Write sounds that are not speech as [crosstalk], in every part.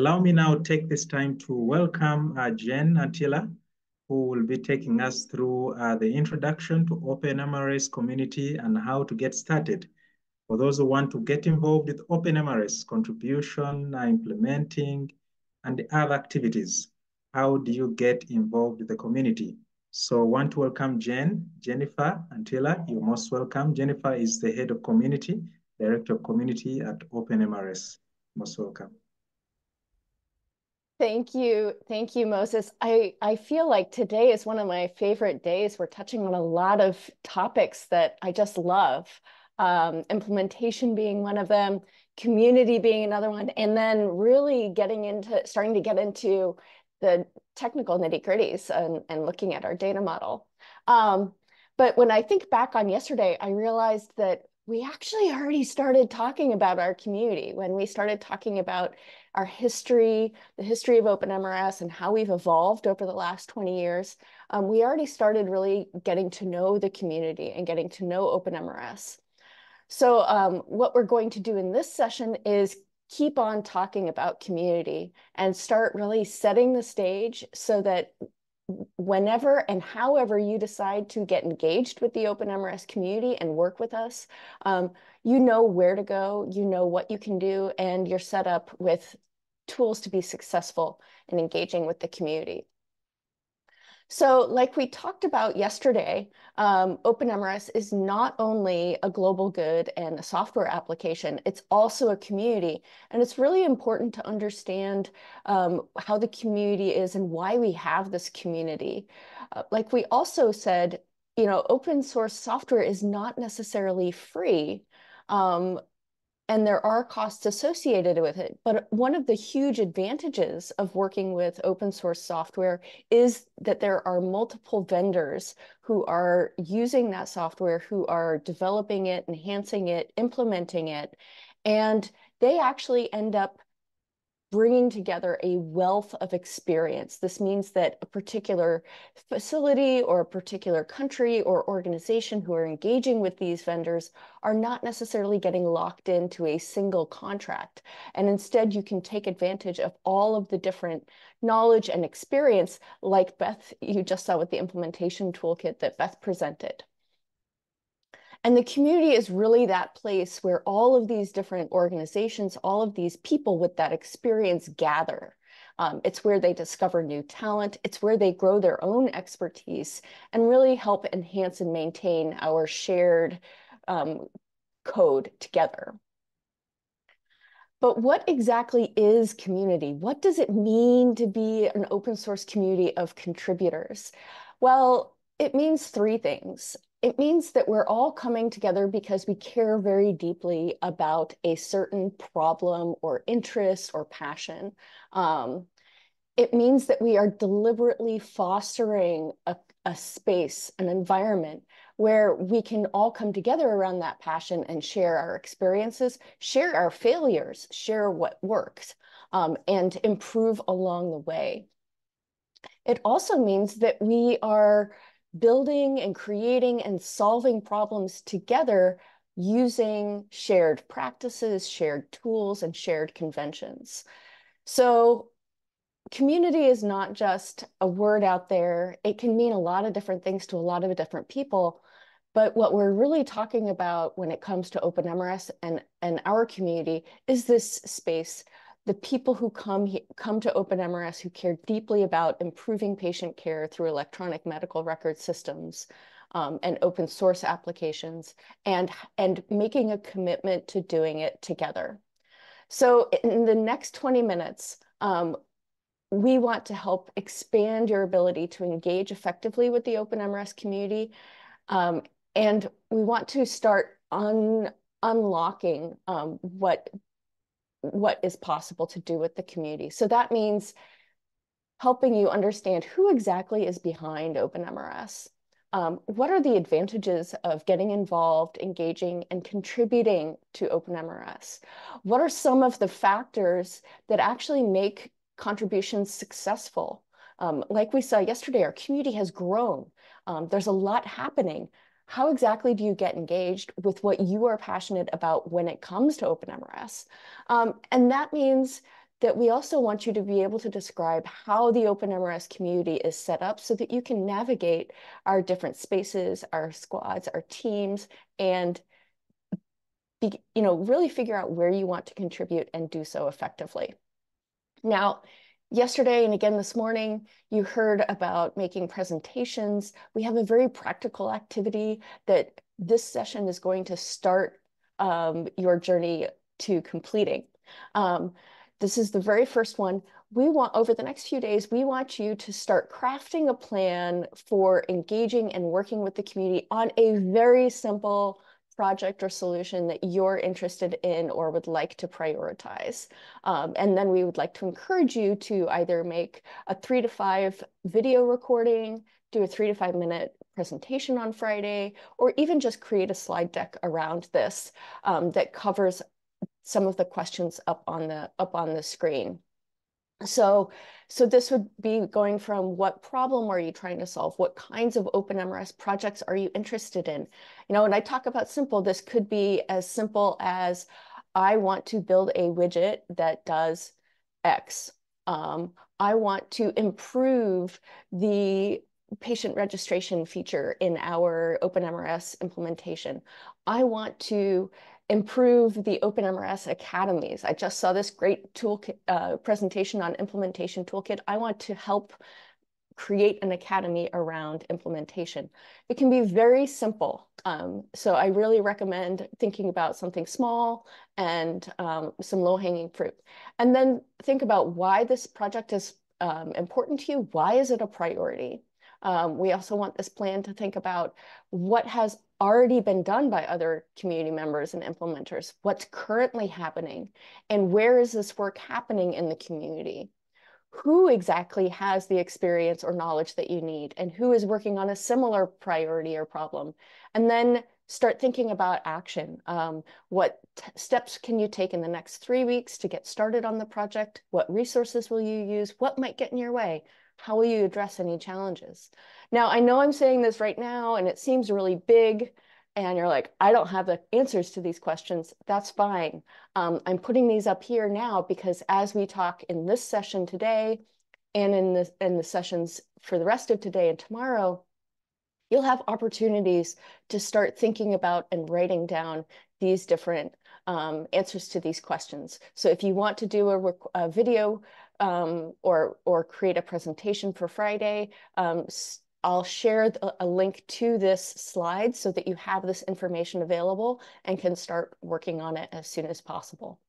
Allow me now take this time to welcome uh, Jen Antila, who will be taking us through uh, the introduction to OpenMRS community and how to get started. For those who want to get involved with OpenMRS contribution, uh, implementing, and other activities, how do you get involved with the community? So I want to welcome Jen, Jennifer Antila. You're most welcome. Jennifer is the head of community, director of community at OpenMRS. Most welcome. Thank you. Thank you, Moses. I, I feel like today is one of my favorite days. We're touching on a lot of topics that I just love. Um, implementation being one of them, community being another one, and then really getting into, starting to get into the technical nitty gritties and, and looking at our data model. Um, but when I think back on yesterday, I realized that we actually already started talking about our community when we started talking about our history, the history of OpenMRS and how we've evolved over the last 20 years. Um, we already started really getting to know the community and getting to know OpenMRS. So um, what we're going to do in this session is keep on talking about community and start really setting the stage so that whenever and however you decide to get engaged with the OpenMRS community and work with us, um, you know where to go, you know what you can do, and you're set up with tools to be successful in engaging with the community. So like we talked about yesterday, um, OpenMRS is not only a global good and a software application, it's also a community. And it's really important to understand um, how the community is and why we have this community. Uh, like we also said, you know, open source software is not necessarily free. Um, and there are costs associated with it. But one of the huge advantages of working with open source software is that there are multiple vendors who are using that software, who are developing it, enhancing it, implementing it, and they actually end up bringing together a wealth of experience. This means that a particular facility or a particular country or organization who are engaging with these vendors are not necessarily getting locked into a single contract. And instead, you can take advantage of all of the different knowledge and experience like Beth, you just saw with the implementation toolkit that Beth presented. And the community is really that place where all of these different organizations, all of these people with that experience gather. Um, it's where they discover new talent. It's where they grow their own expertise and really help enhance and maintain our shared um, code together. But what exactly is community? What does it mean to be an open source community of contributors? Well, it means three things it means that we're all coming together because we care very deeply about a certain problem or interest or passion. Um, it means that we are deliberately fostering a, a space, an environment where we can all come together around that passion and share our experiences, share our failures, share what works, um, and improve along the way. It also means that we are building and creating and solving problems together using shared practices, shared tools, and shared conventions. So community is not just a word out there. It can mean a lot of different things to a lot of different people. But what we're really talking about when it comes to OpenMRS and, and our community is this space the people who come, come to OpenMRS who care deeply about improving patient care through electronic medical record systems um, and open source applications and, and making a commitment to doing it together. So in the next 20 minutes, um, we want to help expand your ability to engage effectively with the OpenMRS community. Um, and we want to start un unlocking um, what what is possible to do with the community. So that means helping you understand who exactly is behind OpenMRS. Um, what are the advantages of getting involved, engaging, and contributing to OpenMRS? What are some of the factors that actually make contributions successful? Um, like we saw yesterday, our community has grown. Um, there's a lot happening how exactly do you get engaged with what you are passionate about when it comes to OpenMRS? Um, and that means that we also want you to be able to describe how the OpenMRS community is set up so that you can navigate our different spaces, our squads, our teams, and be, you know, really figure out where you want to contribute and do so effectively. Now, yesterday and again this morning, you heard about making presentations. We have a very practical activity that this session is going to start um, your journey to completing. Um, this is the very first one. We want, over the next few days, we want you to start crafting a plan for engaging and working with the community on a very simple project or solution that you're interested in or would like to prioritize. Um, and then we would like to encourage you to either make a three to five video recording, do a three to five minute presentation on Friday, or even just create a slide deck around this um, that covers some of the questions up on the up on the screen. So, so this would be going from what problem are you trying to solve? What kinds of OpenMRS projects are you interested in? You know, when I talk about simple, this could be as simple as I want to build a widget that does X. Um, I want to improve the patient registration feature in our OpenMRS implementation. I want to improve the OpenMRS academies. I just saw this great toolkit uh, presentation on implementation toolkit. I want to help create an academy around implementation. It can be very simple. Um, so I really recommend thinking about something small and um, some low-hanging fruit. And then think about why this project is um, important to you. Why is it a priority? Um, we also want this plan to think about what has already been done by other community members and implementers, what's currently happening, and where is this work happening in the community? Who exactly has the experience or knowledge that you need, and who is working on a similar priority or problem? And then start thinking about action. Um, what steps can you take in the next three weeks to get started on the project? What resources will you use? What might get in your way? How will you address any challenges? Now, I know I'm saying this right now and it seems really big and you're like, I don't have the answers to these questions. That's fine. Um, I'm putting these up here now because as we talk in this session today and in the, in the sessions for the rest of today and tomorrow, you'll have opportunities to start thinking about and writing down these different um, answers to these questions. So if you want to do a, a video um, or, or create a presentation for Friday, um, I'll share a link to this slide so that you have this information available and can start working on it as soon as possible.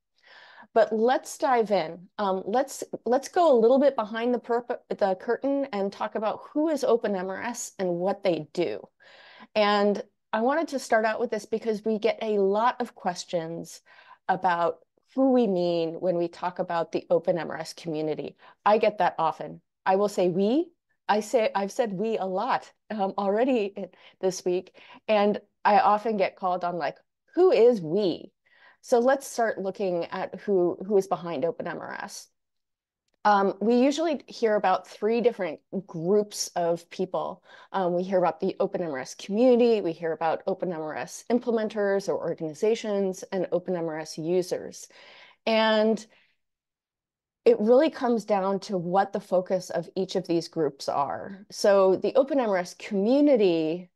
But let's dive in. Um, let's let's go a little bit behind the, the curtain and talk about who is OpenMRS and what they do. And I wanted to start out with this because we get a lot of questions about who we mean when we talk about the OpenMRS community. I get that often. I will say we, I say I've said we a lot um, already [laughs] this week, and I often get called on like, who is we? So let's start looking at who who is behind OpenMRS. Um, we usually hear about three different groups of people. Um, we hear about the OpenMRS community, we hear about OpenMRS implementers or organizations, and OpenMRS users. And it really comes down to what the focus of each of these groups are. So the OpenMRS community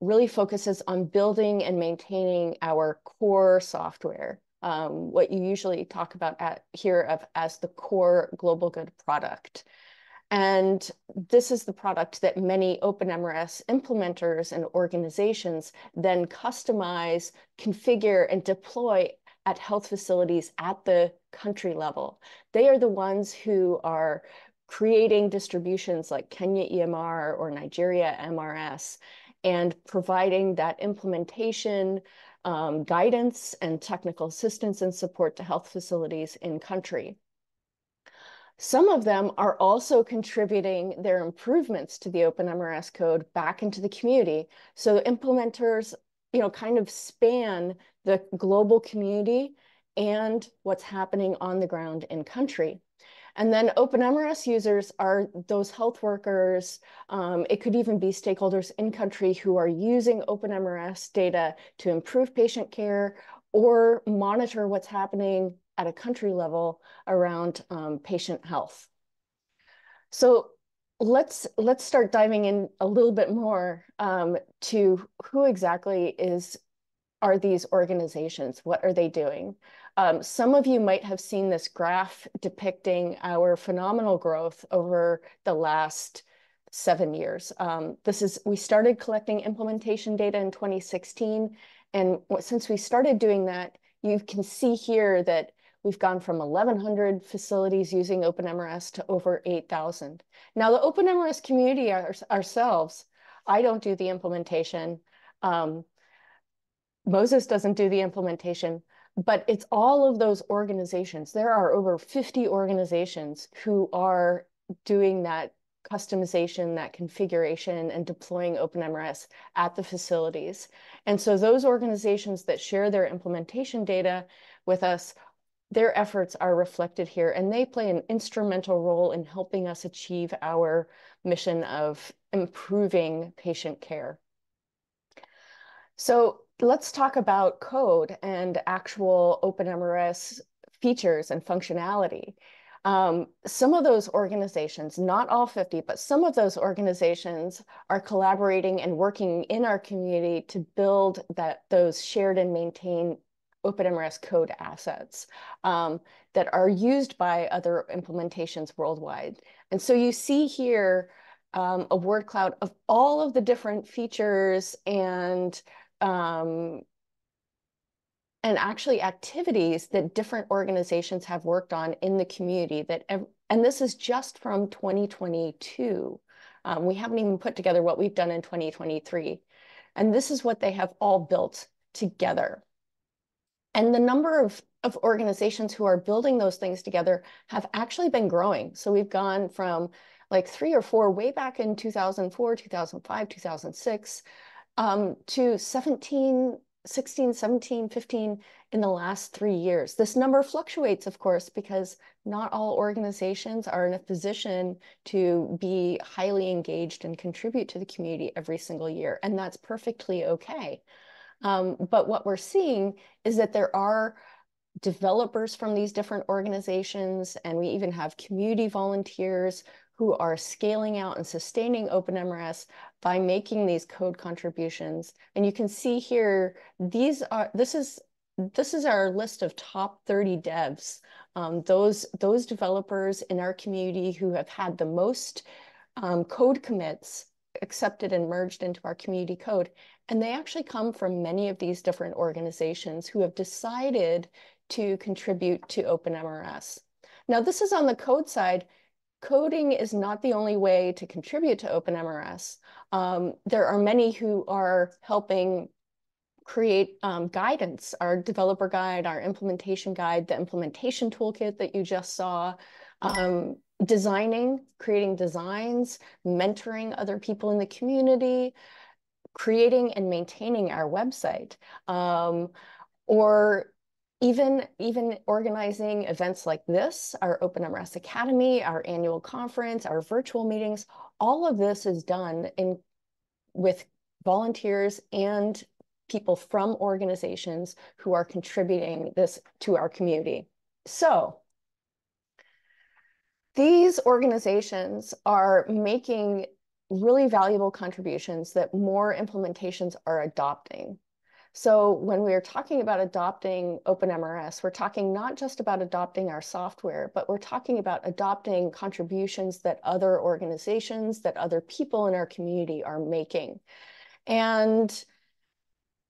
really focuses on building and maintaining our core software, um, what you usually talk about at, here of, as the core global good product. And this is the product that many OpenMRS implementers and organizations then customize, configure, and deploy at health facilities at the country level. They are the ones who are creating distributions like Kenya EMR or Nigeria MRS and providing that implementation um, guidance and technical assistance and support to health facilities in country. Some of them are also contributing their improvements to the OpenMRS code back into the community. So implementers, you know, kind of span the global community and what's happening on the ground in country. And then OpenMRS users are those health workers. Um, it could even be stakeholders in country who are using OpenMRS data to improve patient care or monitor what's happening at a country level around um, patient health. So let's let's start diving in a little bit more um, to who exactly is are these organizations? What are they doing? Um, some of you might have seen this graph depicting our phenomenal growth over the last seven years. Um, this is we started collecting implementation data in 2016, and since we started doing that, you can see here that We've gone from 1,100 facilities using OpenMRS to over 8,000. Now, the OpenMRS community our, ourselves, I don't do the implementation. Um, Moses doesn't do the implementation, but it's all of those organizations. There are over 50 organizations who are doing that customization, that configuration, and deploying OpenMRS at the facilities. And so those organizations that share their implementation data with us their efforts are reflected here and they play an instrumental role in helping us achieve our mission of improving patient care. So let's talk about code and actual OpenMRS features and functionality. Um, some of those organizations, not all 50, but some of those organizations are collaborating and working in our community to build that those shared and maintained OpenMRS code assets um, that are used by other implementations worldwide. And so you see here um, a word cloud of all of the different features and um, and actually activities that different organizations have worked on in the community that and this is just from 2022 um, we haven't even put together what we've done in 2023 and this is what they have all built together. And the number of, of organizations who are building those things together have actually been growing. So we've gone from like three or four way back in 2004, 2005, 2006, um, to 17, 16, 17, 15 in the last three years. This number fluctuates, of course, because not all organizations are in a position to be highly engaged and contribute to the community every single year. And that's perfectly okay. Um, but what we're seeing is that there are developers from these different organizations, and we even have community volunteers who are scaling out and sustaining OpenMRS by making these code contributions. And you can see here, these are this is this is our list of top 30 devs. Um, those those developers in our community who have had the most um, code commits accepted and merged into our community code. And they actually come from many of these different organizations who have decided to contribute to OpenMRS. Now, this is on the code side. Coding is not the only way to contribute to OpenMRS. Um, there are many who are helping create um, guidance, our developer guide, our implementation guide, the implementation toolkit that you just saw, um, designing, creating designs, mentoring other people in the community, creating and maintaining our website, um, or even, even organizing events like this, our OpenMRS Academy, our annual conference, our virtual meetings, all of this is done in with volunteers and people from organizations who are contributing this to our community. So these organizations are making really valuable contributions that more implementations are adopting. So when we are talking about adopting OpenMRS, we're talking not just about adopting our software, but we're talking about adopting contributions that other organizations, that other people in our community are making. And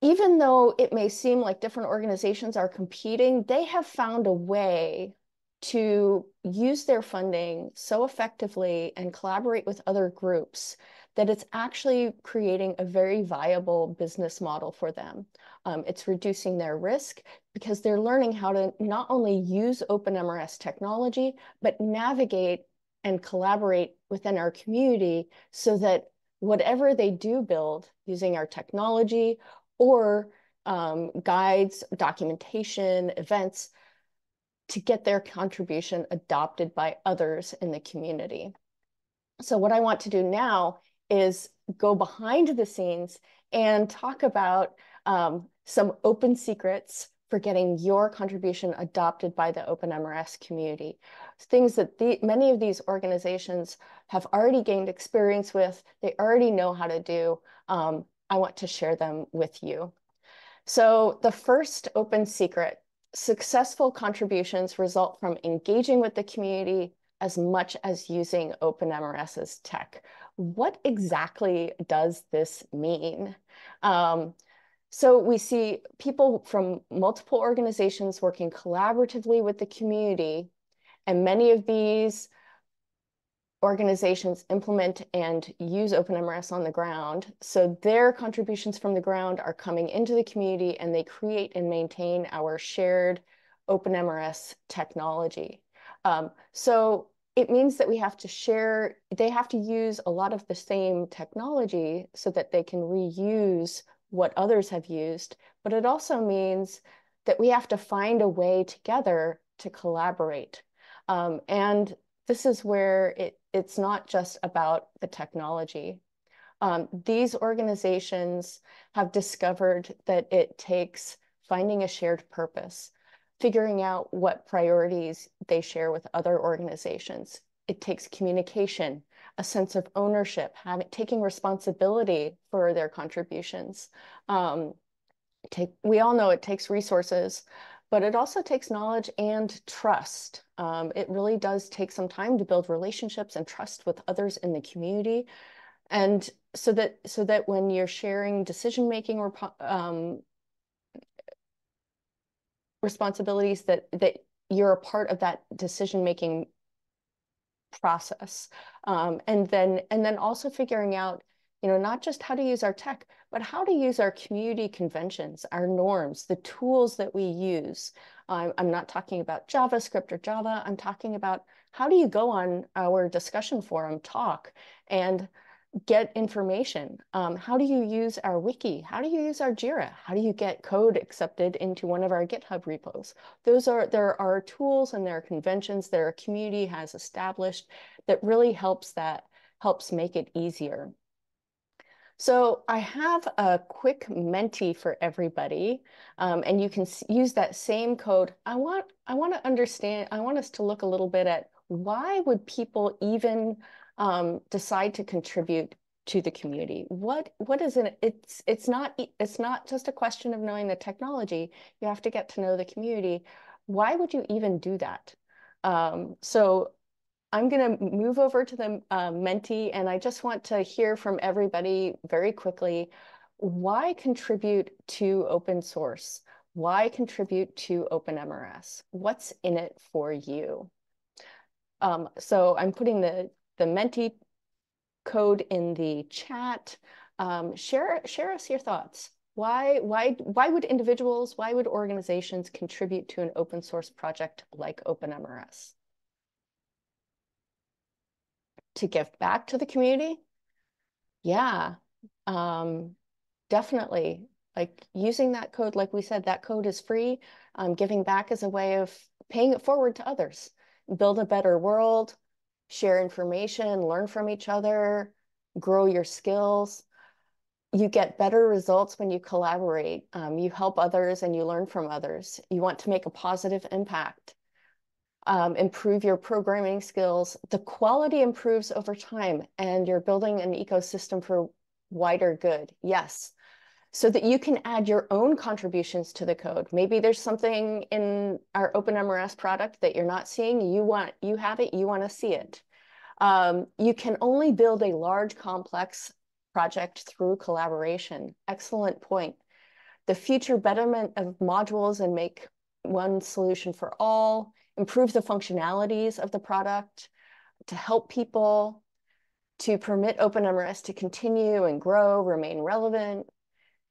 even though it may seem like different organizations are competing, they have found a way to use their funding so effectively and collaborate with other groups that it's actually creating a very viable business model for them. Um, it's reducing their risk because they're learning how to not only use OpenMRS technology, but navigate and collaborate within our community so that whatever they do build using our technology or um, guides, documentation, events, to get their contribution adopted by others in the community. So what I want to do now is go behind the scenes and talk about um, some open secrets for getting your contribution adopted by the OpenMRS community. Things that the, many of these organizations have already gained experience with, they already know how to do. Um, I want to share them with you. So the first open secret, successful contributions result from engaging with the community as much as using OpenMRS's tech. What exactly does this mean? Um, so we see people from multiple organizations working collaboratively with the community, and many of these organizations implement and use OpenMRS on the ground. So their contributions from the ground are coming into the community and they create and maintain our shared OpenMRS technology. Um, so it means that we have to share, they have to use a lot of the same technology so that they can reuse what others have used, but it also means that we have to find a way together to collaborate. Um, and this is where it, it's not just about the technology. Um, these organizations have discovered that it takes finding a shared purpose, figuring out what priorities they share with other organizations. It takes communication, a sense of ownership, having taking responsibility for their contributions. Um, take, we all know it takes resources, but it also takes knowledge and trust. Um, it really does take some time to build relationships and trust with others in the community. And so that so that when you're sharing decision making um, responsibilities that that you're a part of that decision making process. Um, and then and then also figuring out, you know, not just how to use our tech, but how to use our community conventions, our norms, the tools that we use. Um, I'm not talking about JavaScript or Java. I'm talking about how do you go on our discussion forum talk and get information? Um, how do you use our wiki? How do you use our Jira? How do you get code accepted into one of our GitHub repos? Those are, there are tools and there are conventions that our community has established that really helps that, helps make it easier. So I have a quick Menti for everybody, um, and you can use that same code. I want, I want to understand, I want us to look a little bit at why would people even um, decide to contribute to the community? What what is it? It's it's not it's not just a question of knowing the technology. You have to get to know the community. Why would you even do that? Um, so I'm going to move over to the uh, Menti, and I just want to hear from everybody very quickly. Why contribute to open source? Why contribute to OpenMRS? What's in it for you? Um, so I'm putting the the Menti code in the chat. Um, share, share us your thoughts. Why, why, why would individuals, why would organizations contribute to an open source project like OpenMRS? To give back to the community? Yeah, um, definitely. Like using that code, like we said, that code is free. Um, giving back is a way of paying it forward to others. Build a better world, share information, learn from each other, grow your skills. You get better results when you collaborate. Um, you help others and you learn from others. You want to make a positive impact, um, improve your programming skills. The quality improves over time and you're building an ecosystem for wider good. Yes, so that you can add your own contributions to the code. Maybe there's something in our OpenMRS product that you're not seeing, you want, you have it, you wanna see it. Um, you can only build a large complex project through collaboration. Excellent point. The future betterment of modules and make one solution for all, improve the functionalities of the product, to help people, to permit OpenMRS to continue and grow, remain relevant,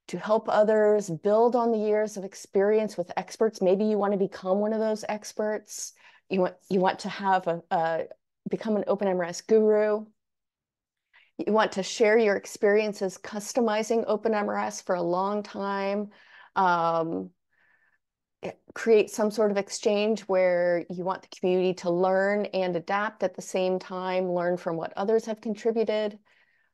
to help others build on the years of experience with experts. Maybe you want to become one of those experts. You want, you want to have a, a become an OpenMRS guru. You want to share your experiences customizing OpenMRS for a long time. Um, create some sort of exchange where you want the community to learn and adapt at the same time, learn from what others have contributed.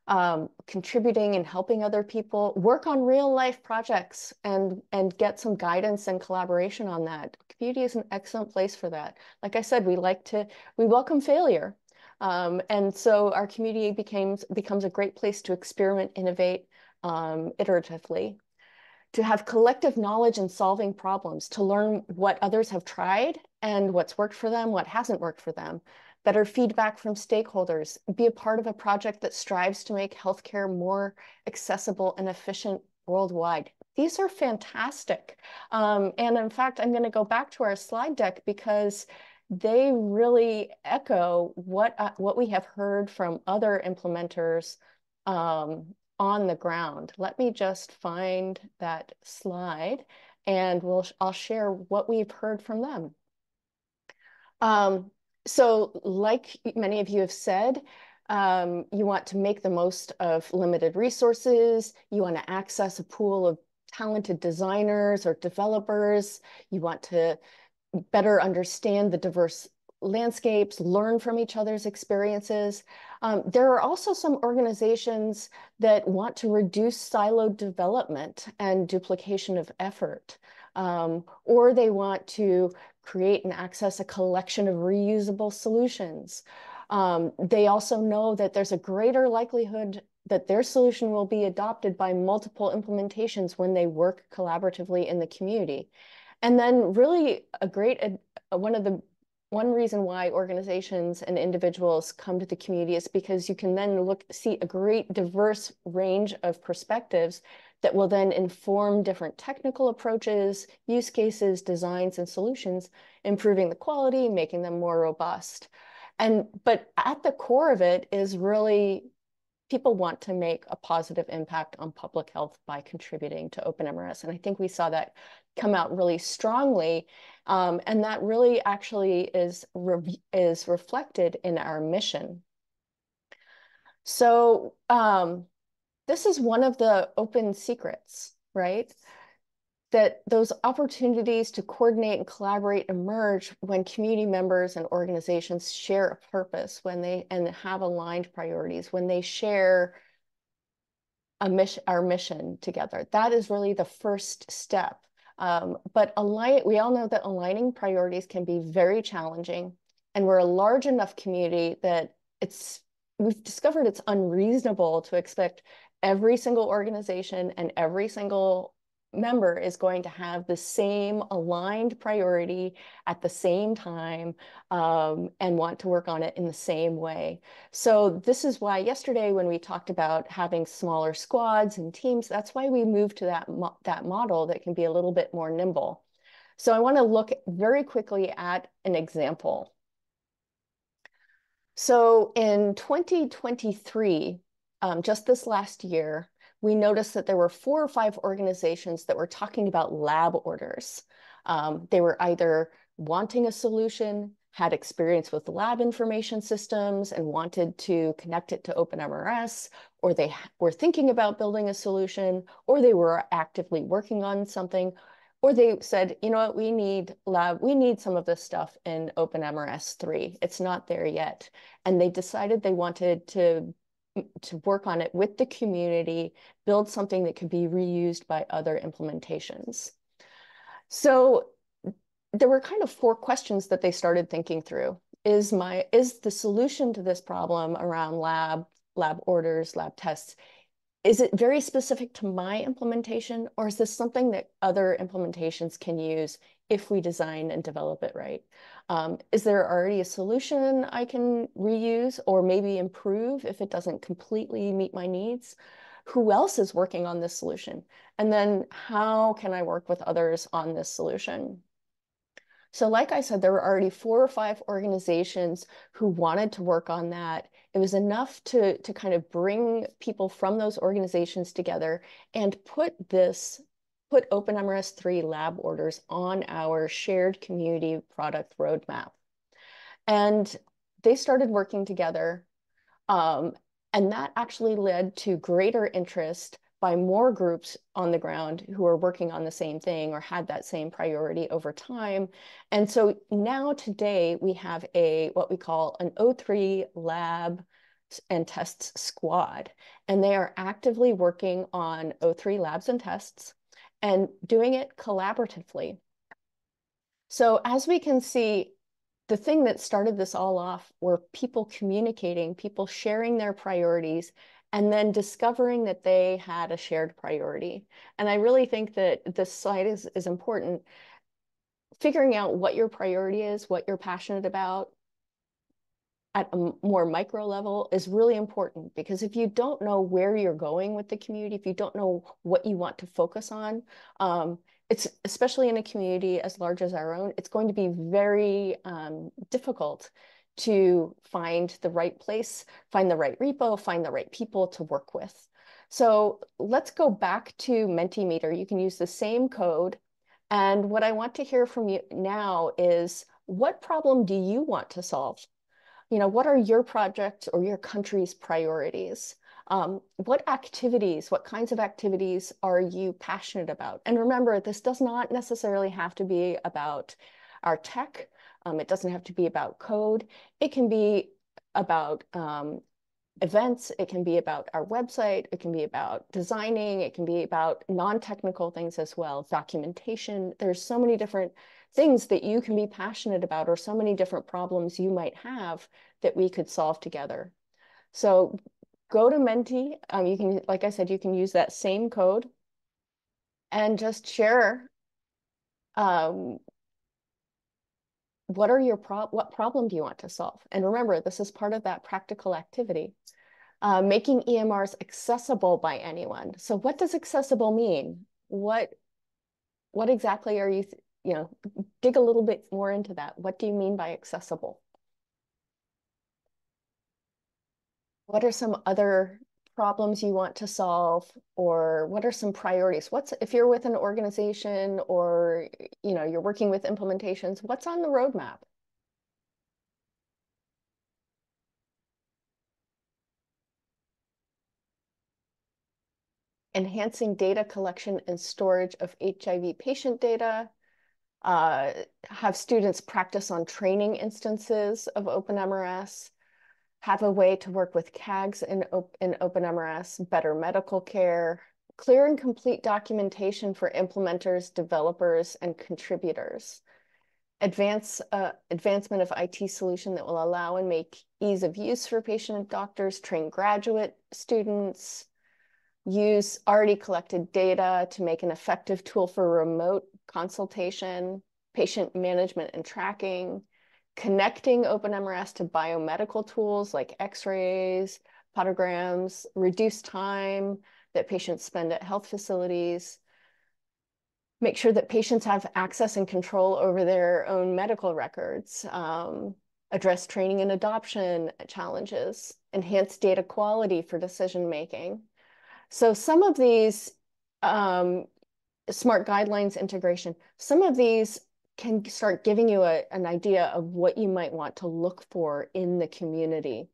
Um, contributing and helping other people, work on real life projects and, and get some guidance and collaboration on that. Community is an excellent place for that. Like I said, we like to, we welcome failure. Um, and so our community becomes, becomes a great place to experiment, innovate um, iteratively, to have collective knowledge in solving problems, to learn what others have tried and what's worked for them, what hasn't worked for them, better feedback from stakeholders, be a part of a project that strives to make healthcare more accessible and efficient worldwide. These are fantastic. Um, and in fact, I'm going to go back to our slide deck because they really echo what, uh, what we have heard from other implementers um, on the ground. Let me just find that slide and we'll, I'll share what we've heard from them. Um, so like many of you have said, um, you want to make the most of limited resources. You want to access a pool of talented designers or developers. You want to better understand the diverse landscapes, learn from each other's experiences. Um, there are also some organizations that want to reduce siloed development and duplication of effort. Um, or they want to create and access a collection of reusable solutions. Um, they also know that there's a greater likelihood that their solution will be adopted by multiple implementations when they work collaboratively in the community. And then really a great, uh, one of the, one reason why organizations and individuals come to the community is because you can then look, see a great diverse range of perspectives that will then inform different technical approaches, use cases, designs, and solutions, improving the quality, making them more robust. And but at the core of it is really people want to make a positive impact on public health by contributing to OpenMRS. And I think we saw that come out really strongly. Um, and that really actually is, re is reflected in our mission. So um, this is one of the open secrets, right? That those opportunities to coordinate and collaborate emerge when community members and organizations share a purpose, when they and have aligned priorities, when they share a mission, our mission together. That is really the first step. Um, but align, we all know that aligning priorities can be very challenging, and we're a large enough community that it's we've discovered it's unreasonable to expect every single organization and every single member is going to have the same aligned priority at the same time um, and want to work on it in the same way. So this is why yesterday when we talked about having smaller squads and teams, that's why we moved to that, mo that model that can be a little bit more nimble. So I want to look very quickly at an example. So in 2023, um, just this last year, we noticed that there were four or five organizations that were talking about lab orders. Um, they were either wanting a solution, had experience with lab information systems and wanted to connect it to OpenMRS, or they were thinking about building a solution, or they were actively working on something, or they said, you know what, we need lab, we need some of this stuff in OpenMRS 3. It's not there yet. And they decided they wanted to to work on it with the community, build something that could be reused by other implementations. So there were kind of four questions that they started thinking through. Is my is the solution to this problem around lab, lab orders, lab tests, is it very specific to my implementation or is this something that other implementations can use if we design and develop it right? Um, is there already a solution I can reuse or maybe improve if it doesn't completely meet my needs? Who else is working on this solution? And then how can I work with others on this solution? So like I said, there were already four or five organizations who wanted to work on that. It was enough to, to kind of bring people from those organizations together and put this put OpenMRS 3 lab orders on our shared community product roadmap. And they started working together. Um, and that actually led to greater interest by more groups on the ground who are working on the same thing or had that same priority over time. And so now today we have a what we call an O3 lab and Tests Squad, and they are actively working on O3 labs and tests and doing it collaboratively. So as we can see, the thing that started this all off were people communicating, people sharing their priorities, and then discovering that they had a shared priority. And I really think that this slide is, is important. Figuring out what your priority is, what you're passionate about, at a more micro level is really important because if you don't know where you're going with the community, if you don't know what you want to focus on, um, it's especially in a community as large as our own, it's going to be very um, difficult to find the right place, find the right repo, find the right people to work with. So let's go back to Mentimeter. You can use the same code. And what I want to hear from you now is what problem do you want to solve? You know, what are your project or your country's priorities? Um, what activities, what kinds of activities are you passionate about? And remember, this does not necessarily have to be about our tech. Um, it doesn't have to be about code. It can be about um, events. It can be about our website. It can be about designing. It can be about non-technical things as well, documentation. There's so many different things that you can be passionate about or so many different problems you might have that we could solve together. So go to Menti. Um, you can, like I said, you can use that same code and just share um, what are your pro what problem do you want to solve? And remember, this is part of that practical activity. Uh, making EMRs accessible by anyone. So what does accessible mean? What, what exactly are you, you know, dig a little bit more into that. What do you mean by accessible? What are some other problems you want to solve or what are some priorities what's if you're with an organization or you know you're working with implementations what's on the roadmap enhancing data collection and storage of HIV patient data, uh, have students practice on training instances of OpenMRS, have a way to work with CAGs in, in OpenMRS, better medical care, clear and complete documentation for implementers, developers, and contributors. Advance, uh, advancement of IT solution that will allow and make ease of use for patient and doctors, train graduate students, use already collected data to make an effective tool for remote consultation, patient management and tracking, connecting OpenMRS to biomedical tools like x-rays, podograms, reduce time that patients spend at health facilities, make sure that patients have access and control over their own medical records, um, address training and adoption challenges, enhance data quality for decision making, so some of these um, smart guidelines integration, some of these can start giving you a, an idea of what you might want to look for in the community.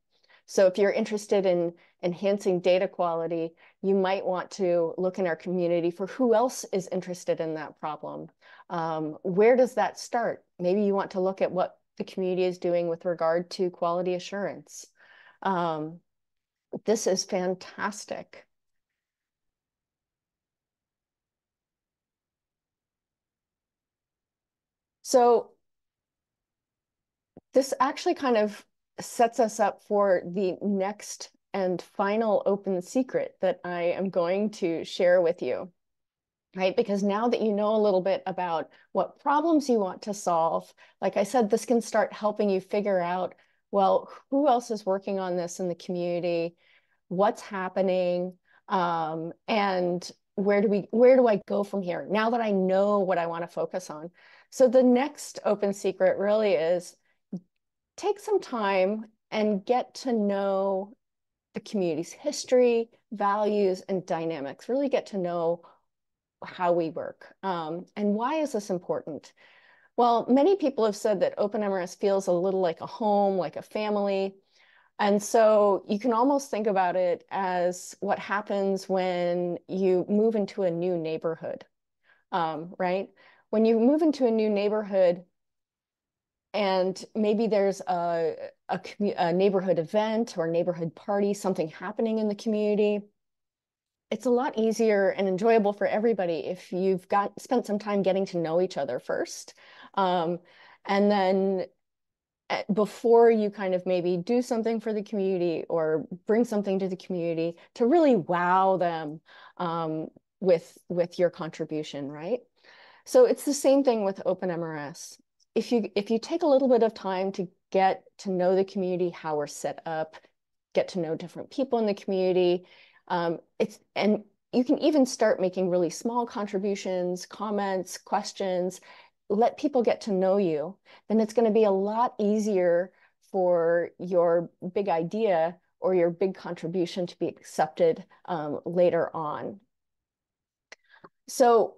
So if you're interested in enhancing data quality, you might want to look in our community for who else is interested in that problem. Um, where does that start? Maybe you want to look at what the community is doing with regard to quality assurance. Um, this is fantastic. So this actually kind of sets us up for the next and final open secret that I am going to share with you, right? Because now that you know a little bit about what problems you want to solve, like I said, this can start helping you figure out, well, who else is working on this in the community? What's happening? Um, and where do we, where do I go from here? Now that I know what I want to focus on. So the next open secret really is take some time and get to know the community's history, values, and dynamics. Really get to know how we work. Um, and why is this important? Well, many people have said that OpenMRS feels a little like a home, like a family. And so you can almost think about it as what happens when you move into a new neighborhood, um, right? When you move into a new neighborhood and maybe there's a, a, a neighborhood event or neighborhood party, something happening in the community, it's a lot easier and enjoyable for everybody if you've got spent some time getting to know each other first. Um, and then eh, before you kind of maybe do something for the community or bring something to the community to really wow them um, with, with your contribution, right? So it's the same thing with OpenMRS. If you, if you take a little bit of time to get to know the community, how we're set up, get to know different people in the community, um, it's and you can even start making really small contributions, comments, questions, let people get to know you, then it's going to be a lot easier for your big idea or your big contribution to be accepted um, later on. So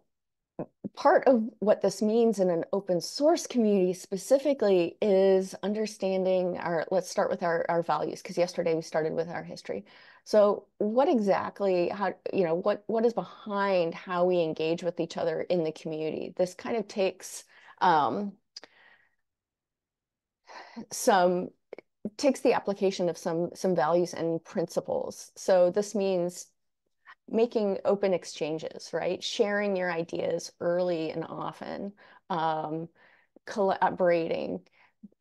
part of what this means in an open source community specifically is understanding our, let's start with our, our values, because yesterday we started with our history. So what exactly, how, you know, what, what is behind how we engage with each other in the community? This kind of takes um, some, takes the application of some, some values and principles. So this means making open exchanges, right? Sharing your ideas early and often, um, collaborating,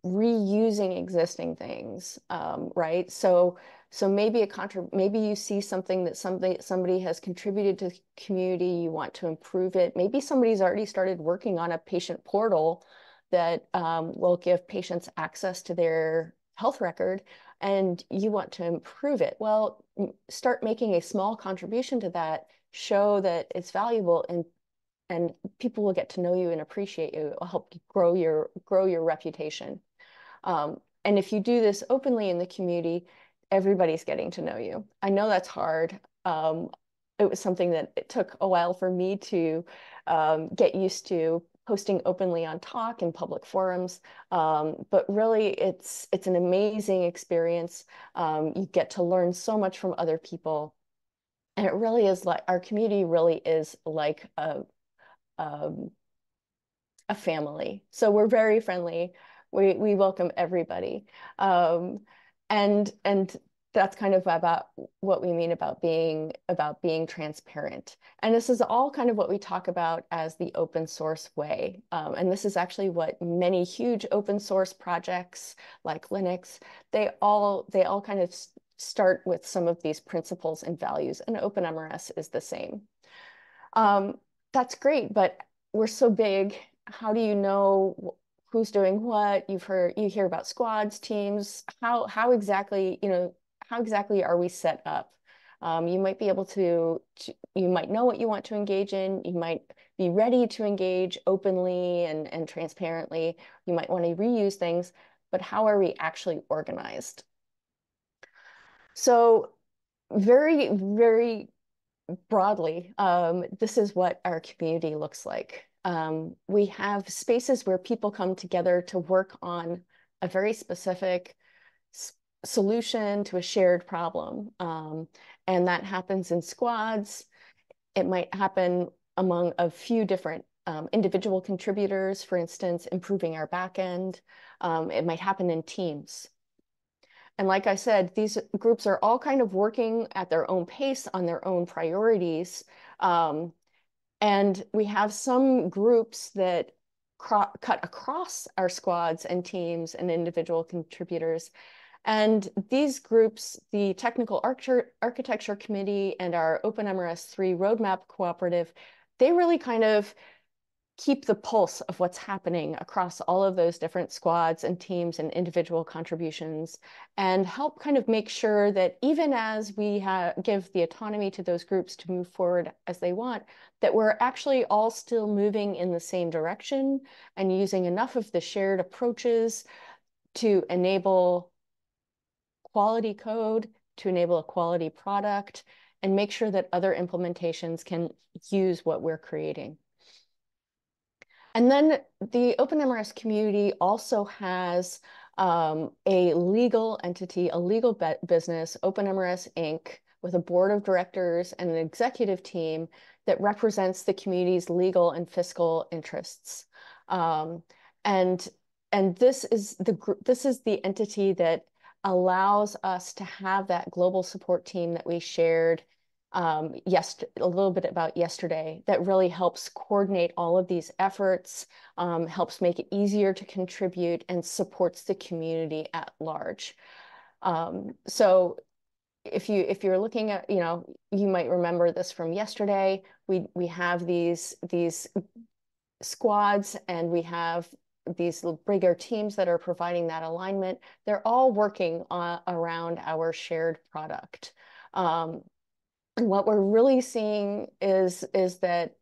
reusing existing things, um, right? So so maybe a contra maybe you see something that somebody somebody has contributed to the community, you want to improve it. Maybe somebody's already started working on a patient portal that um, will give patients access to their health record and you want to improve it. Well, start making a small contribution to that, show that it's valuable and and people will get to know you and appreciate you. It will help grow your grow your reputation. Um, and if you do this openly in the community, everybody's getting to know you. I know that's hard. Um, it was something that it took a while for me to um, get used to posting openly on talk and public forums um, but really it's it's an amazing experience. Um, you get to learn so much from other people. And it really is like our community really is like a um, a family. So we're very friendly. We we welcome everybody. Um, and and that's kind of about what we mean about being about being transparent. And this is all kind of what we talk about as the open source way. Um, and this is actually what many huge open source projects like linux they all they all kind of start with some of these principles and values and openmrs is the same. Um, that's great but we're so big. How do you know who's doing what? You've heard you hear about squads teams. How how exactly you know how exactly are we set up? Um, you might be able to, to, you might know what you want to engage in. You might be ready to engage openly and, and transparently. You might want to reuse things, but how are we actually organized? So very, very broadly, um, this is what our community looks like. Um, we have spaces where people come together to work on a very specific solution to a shared problem. Um, and that happens in squads. It might happen among a few different um, individual contributors, for instance, improving our backend. Um, it might happen in teams. And like I said, these groups are all kind of working at their own pace on their own priorities. Um, and we have some groups that cut across our squads and teams and individual contributors and these groups, the Technical Architecture Committee and our OpenMRS3 Roadmap Cooperative, they really kind of keep the pulse of what's happening across all of those different squads and teams and individual contributions and help kind of make sure that even as we give the autonomy to those groups to move forward as they want, that we're actually all still moving in the same direction and using enough of the shared approaches to enable quality code to enable a quality product and make sure that other implementations can use what we're creating. And then the OpenMRS community also has um, a legal entity, a legal business, OpenMRS Inc., with a board of directors and an executive team that represents the community's legal and fiscal interests. Um, and and this is the group, this is the entity that allows us to have that global support team that we shared um, yes, a little bit about yesterday that really helps coordinate all of these efforts, um, helps make it easier to contribute and supports the community at large. Um, so if you if you're looking at, you know, you might remember this from yesterday. We we have these these squads and we have these bigger teams that are providing that alignment. They're all working uh, around our shared product. Um, and what we're really seeing is, is that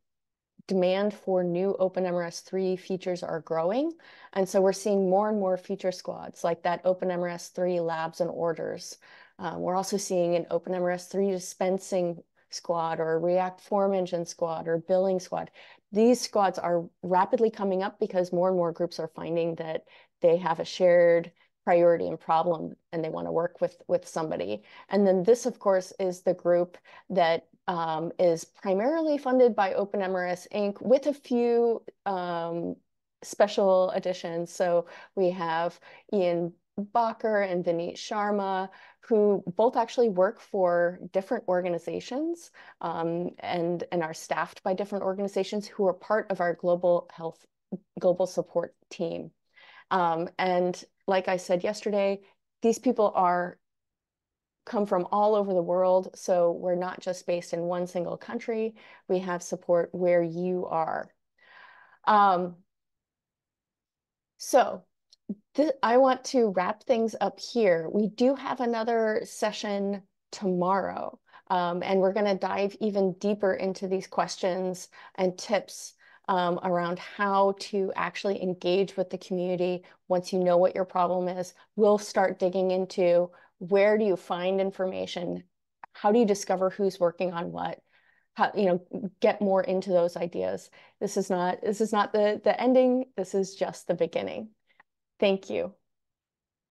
demand for new OpenMRS3 features are growing. And so we're seeing more and more feature squads like that OpenMRS3 labs and orders. Um, we're also seeing an OpenMRS3 dispensing squad or React form engine squad or billing squad. These squads are rapidly coming up because more and more groups are finding that they have a shared priority and problem and they want to work with with somebody and then this of course is the group that um, is primarily funded by OpenMRS Inc. with a few um, special additions. So we have Ian Bacher and Vineet Sharma, who both actually work for different organizations um, and, and are staffed by different organizations who are part of our global health, global support team. Um, and like I said yesterday, these people are come from all over the world. So we're not just based in one single country. We have support where you are. Um, so I want to wrap things up here. We do have another session tomorrow, um, and we're going to dive even deeper into these questions and tips um, around how to actually engage with the community once you know what your problem is. We'll start digging into where do you find information? How do you discover who's working on what? How, you know, get more into those ideas. This is not this is not the the ending. This is just the beginning. Thank you.